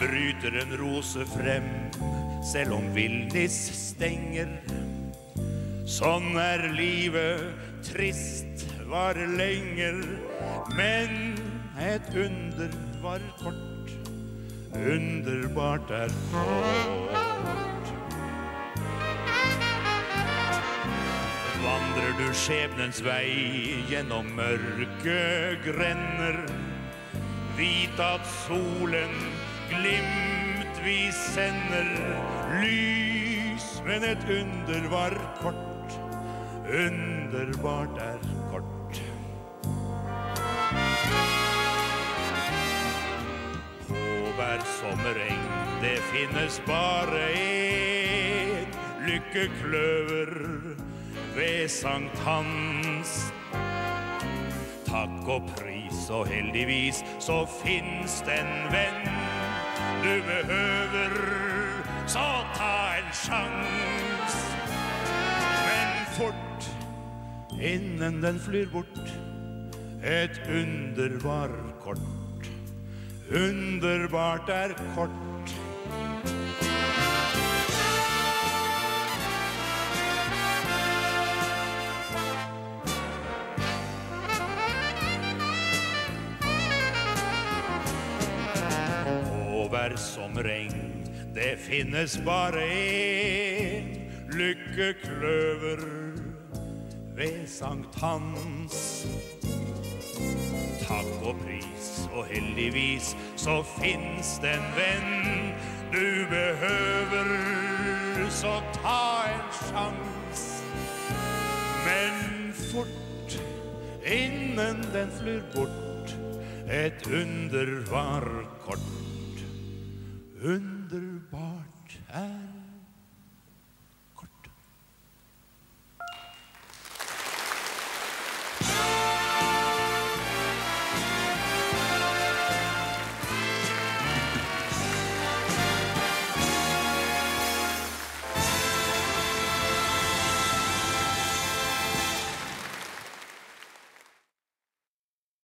bryter en rose frem, selv om Vildis stenger. Sånn er livet, trist var lenger, men et under var kort. Underbart er kort. Vandrer du skjebnens vei gjennom mørke grender, vit at solen glimtvis sender lys, men et under var kort. Underbart er kort. På hver sommereng, det finnes bare én lykkekløver ved Sankt Hans. Takk og pris, og heldigvis så fins det en venn du behøver, så ta en sjans. Men fort, innen den flyr bort, et under var kort. Underbart er kort. Håvær som regn, det finnes bare én lykkekløver ved Sankt Hans. Takk og pris, og heldigvis så fins det en venn du behøver, så ta en sjans. Men fort, innen den flyr bort, et under var kort. Underbart er